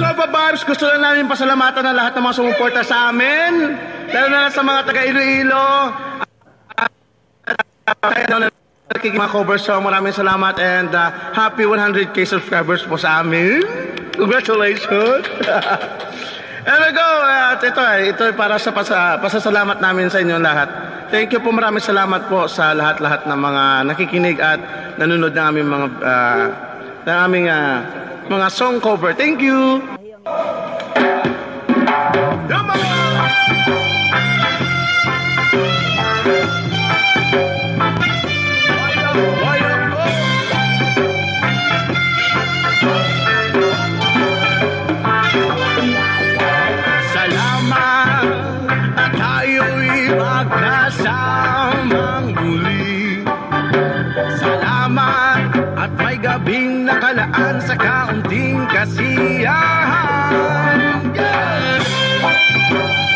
Katropa Barbs, gusto lang namin pasalamatan ng lahat ng mga sumuporta sa amin. Lalo na sa mga taga Iloilo. Nakikita mga covers so maraming salamat and uh, happy 100k subscribers po sa amin. Congratulations! There we go. At ito ay ito ay para sa pasa, pasasalamat namin sa inyo lahat. Thank you po maraming salamat po sa lahat-lahat ng mga nakikinig at nanonood ng aming mga uh, ng aming uh, mga song cover. Thank you. Salamat at tayo'y magkasamang muli. Gabing nakalaan sa kaunting kasiyahan. Yeah!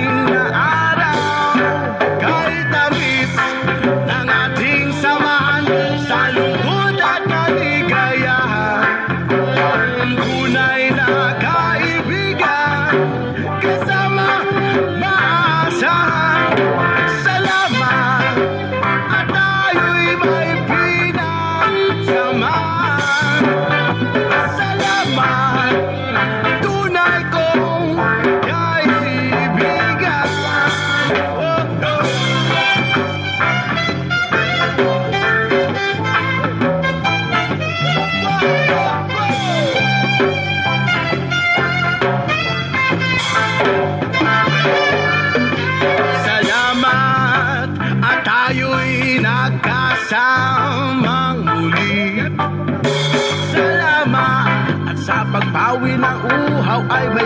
Darating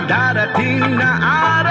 darating na araw.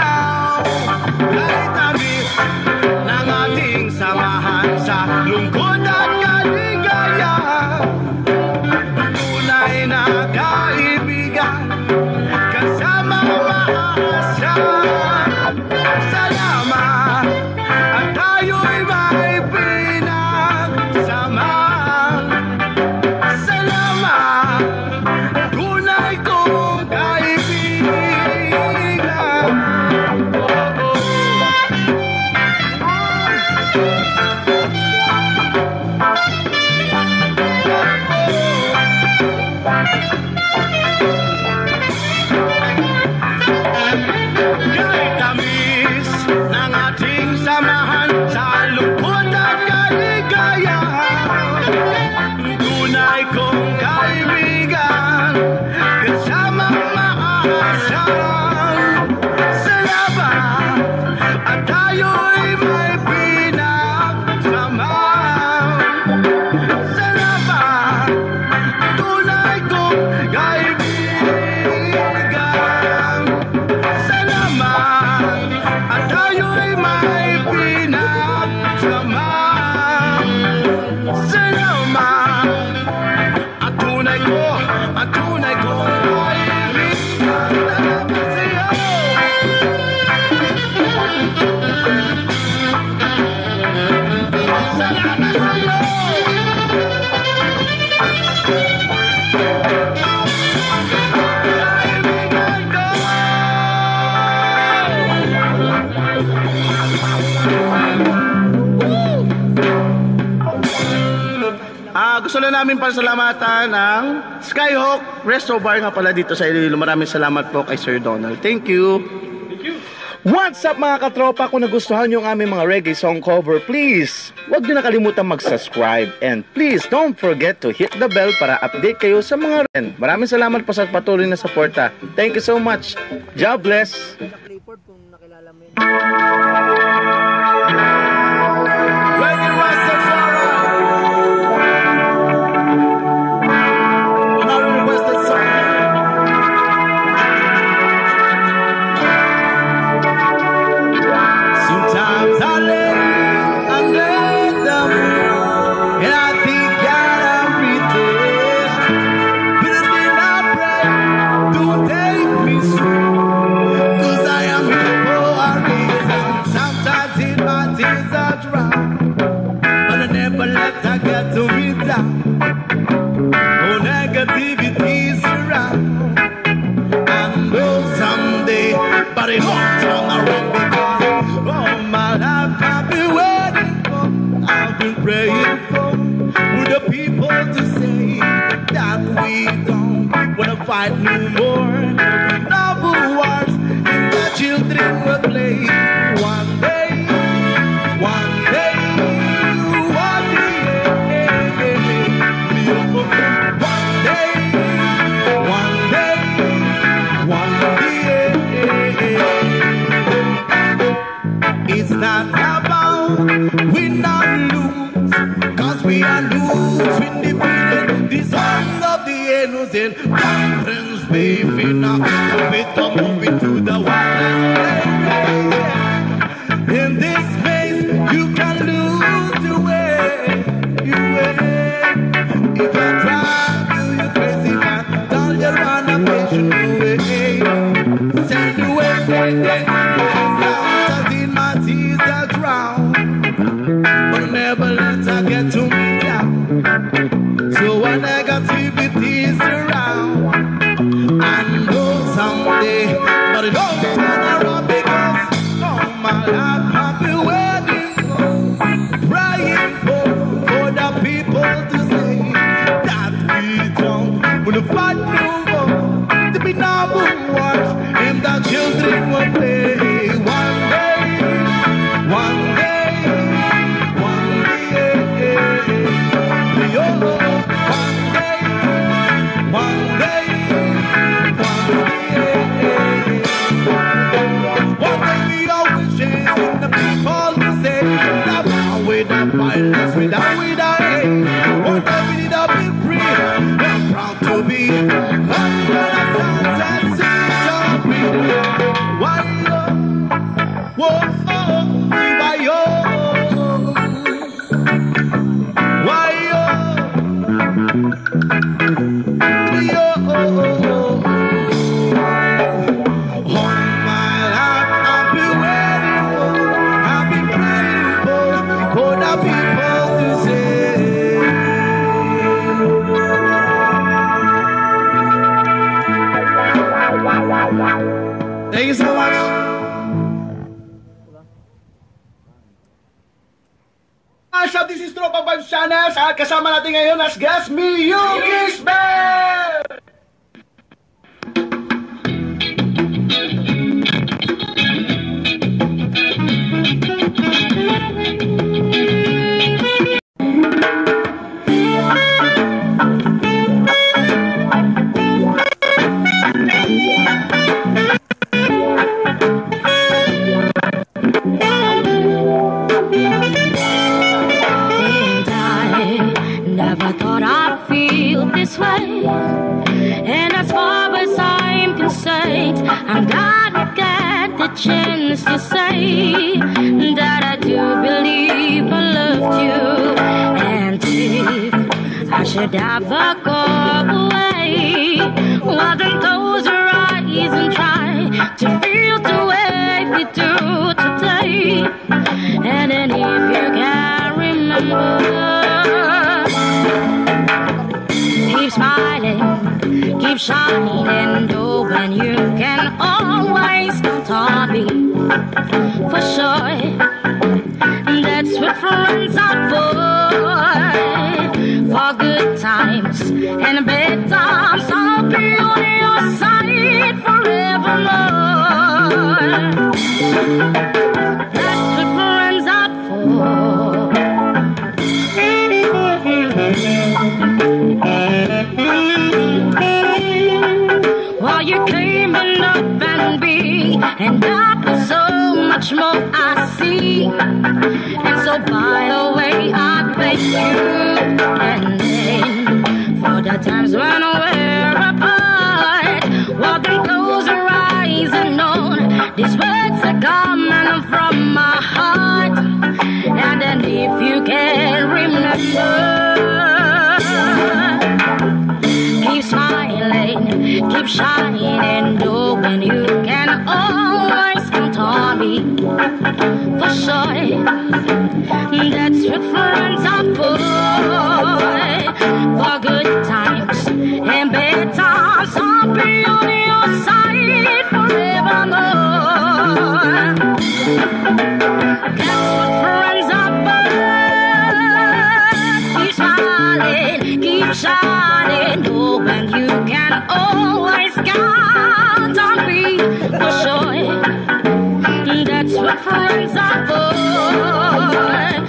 Ah, gusto na namin pasalamatan ng Skyhawk Resto Bar nga pala dito sa Iloilo. Maraming salamat po kay Sir Donald. Thank you. What's up mga katropa? Kung nagustuhan nyo ang aming mga reggae song cover, please, huwag nyo nakalimutan mag-subscribe. And please, don't forget to hit the bell para update kayo sa mga ren. Maraming salamat po sa patuloy na suporta. Thank you so much. God bless. Kung nakilala mo yun. Reggae. Wanna fight no more. Noble wars, and the children will play one day, one day, one day, one day, one day, one day. It's not about win or lose, cause we are losing defeated. The the innocent, Prince baby, now with the movie to the wildest 问我 kasama natin ngayon as guest, Miyu glad get the chance to say that I do believe I loved you. And if I should ever go away, well, then close your eyes and try to feel the way we do today. And then if you can remember, keep shining, though you can always count on me for sure. That's what friends are for, for good times and bad times. I'll be on your side forevermore. And so by the way, I thank you and then for the times when we're apart. Then close your eyes and know these words are coming from my heart. And then if you can remember, keep smiling, keep shining, though when you can always me for sure. That's what friends are for, for good times and bad times. Oh, friends are for.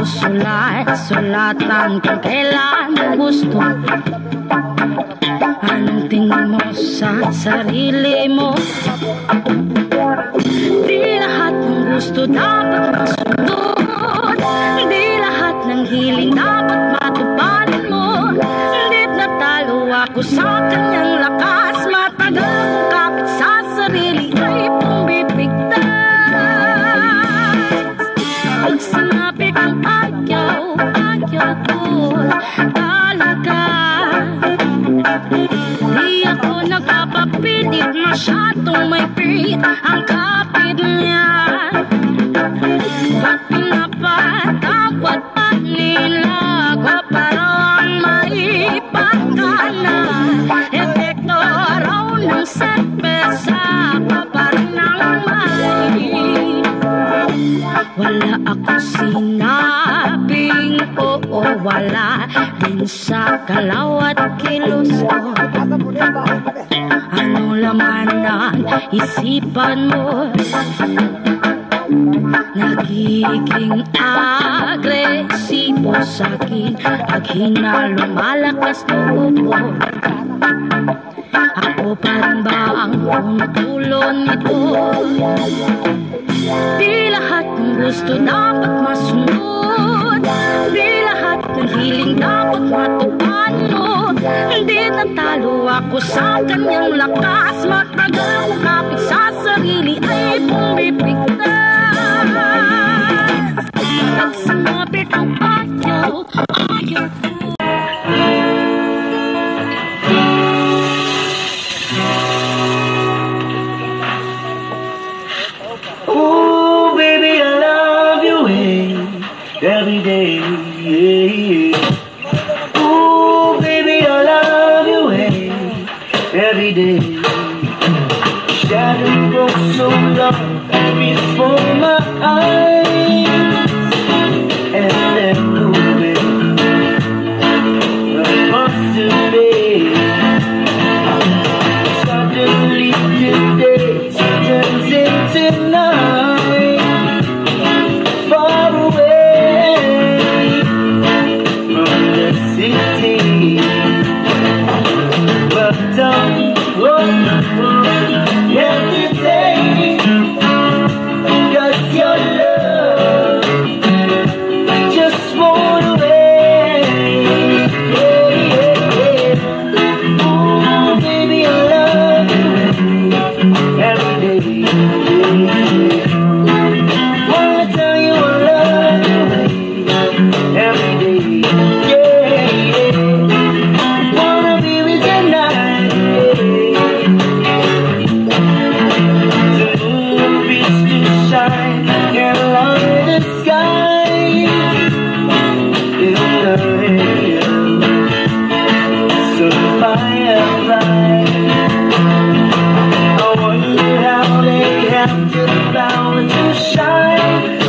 Blanco sulat Sulatan kung kailan gusto. Anong tingin mo sa sarili mo? Di lahat ng gusto dapat masunod Di lahat ng hiling dapat matuparin mo. Hindi natalo ako sa kanyang talaga. Di ako nagpapapilit masyadong may pit ang kapit niya. Ba't pinapatawad pa nila ko parang maipagkana oo Wala din sa galaw at kilos ko Anong laman ng isipan mo? Nagiging agresibo sa'kin Pag hina lumalakas tubo Ako pa rin ba ang tumutulo nito? Di lahat ng gusto dapat masunod Di lahat ng hiling dapat matupan mo Hindi natalo ako sa kanyang lakas. Matagal ako kapit sa sarili ay pumipigtas down to shine.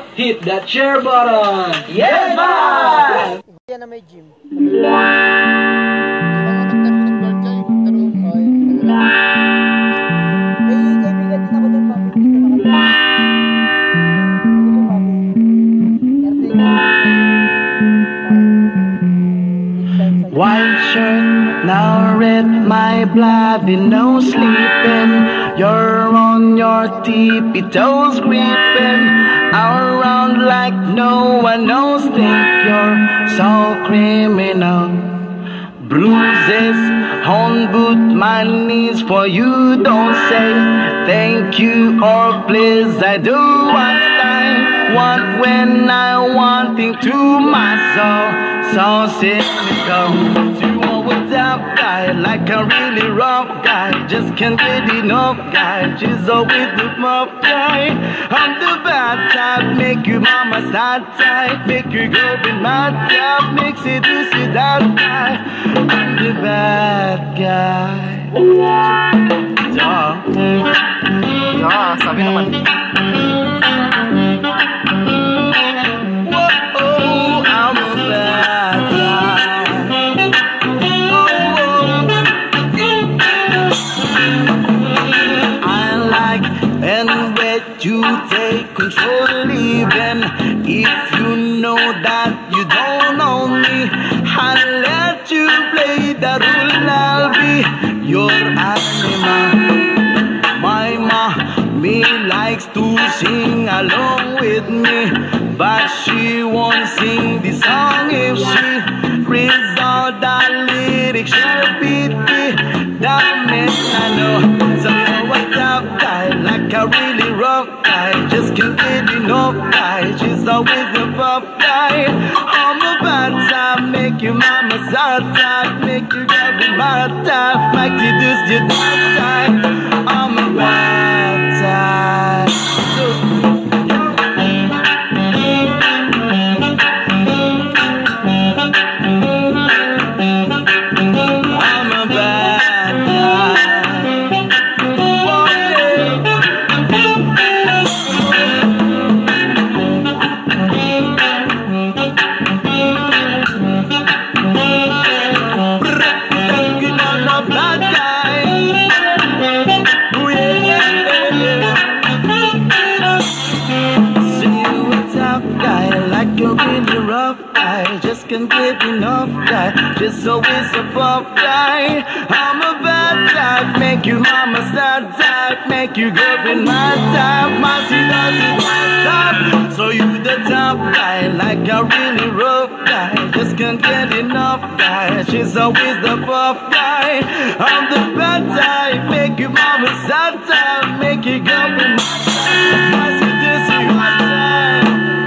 Video, hit that share button. Yes, man! Yan na may gym. Di ba nga nagtanong ng birthday? Tanong, ay, ano lang. May kaibigan din ako doon, papi. Dito nakatira. Dito, papi. Birthday ko. White shirt, now red, my bloody no sleeping. You're on your tippy toes creeping around like no one knows. Think you're so criminal. Bruises on both my knees for you. Don't say thank you or please. I do what I want when I want into my soul. So cynical. You always up guy like a really rough guy. Just can't get enough guy. She's always the rough guy. I'm the bad type, make you mama sad type, make you go in my type, makes it this it that guy. I'm the bad guy. Yeah. Yeah, sabi naman. Sing along with me, but she won't sing the song if she reads all the lyrics. She'll me. That man I know. So know what's up, guy, like a really rough guy. Just can't get enough guy. She's always a rough guy. I'm a bad time, make you mama sad time, make you get me mad time, make you do your time. I'm a bad can't get enough guy. Just always above guy. I'm a bad type, make you mama sad type, make you girl in my type. My does it my type. So you the top guy, like a really rough guy. Just can't get enough guy. She's always the buff guy. I'm the bad type, make you mama sad type, make you girl in my type. My does my type.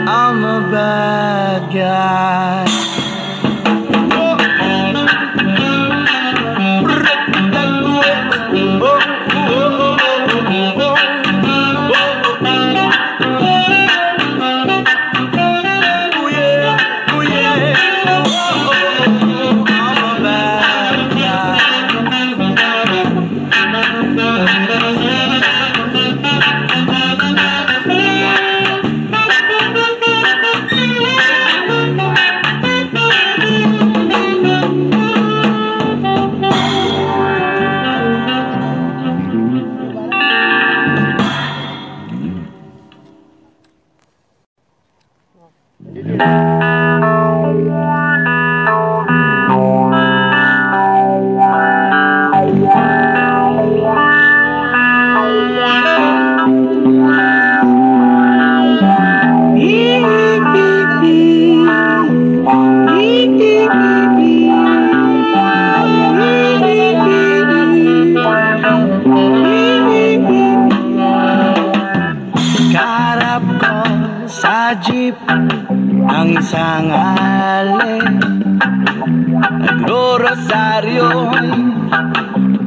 I'm a bad guy.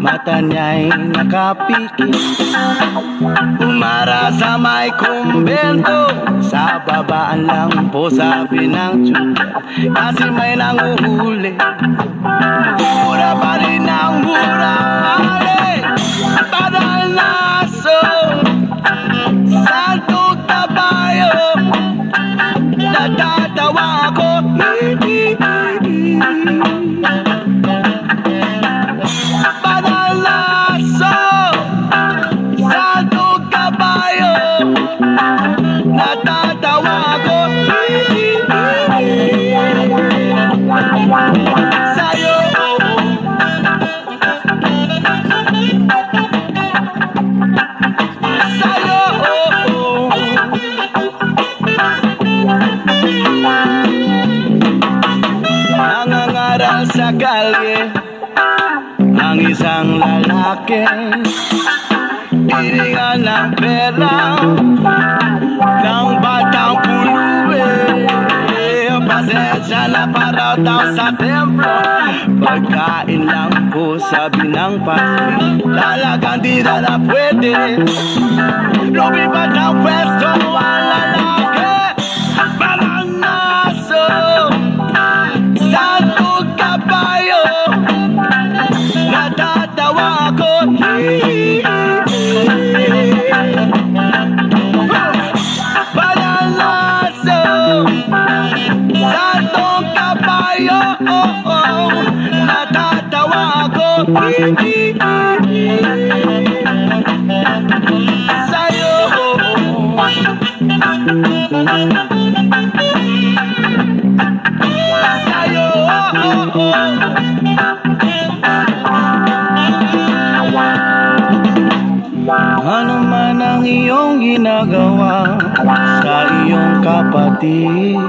Mata niya'y nakapikit. Umara sa may kumbento Sa babaan lang po sabi ng tsuga Kasi may nanguhuli. Mura pa rin ang mura sabi ng pasti Talagang di na na pwede. Lumipat ang pwesto lalaki Parang Sa'yo Sa'yo. Ano man ang iyong ginagawa sa iyong kapatid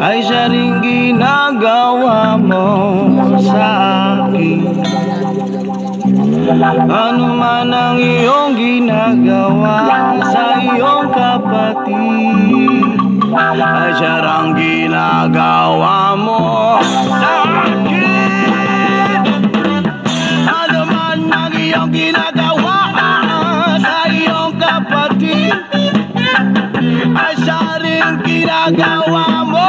ay siya rin ginagawa mo sa. Ano man ang iyong ginagawa sa iyong kapatid ay siya rin ginagawa mo sa akin. Ano man ang iyong ginagawa sa iyong kapatid ay siya rin ginagawa mo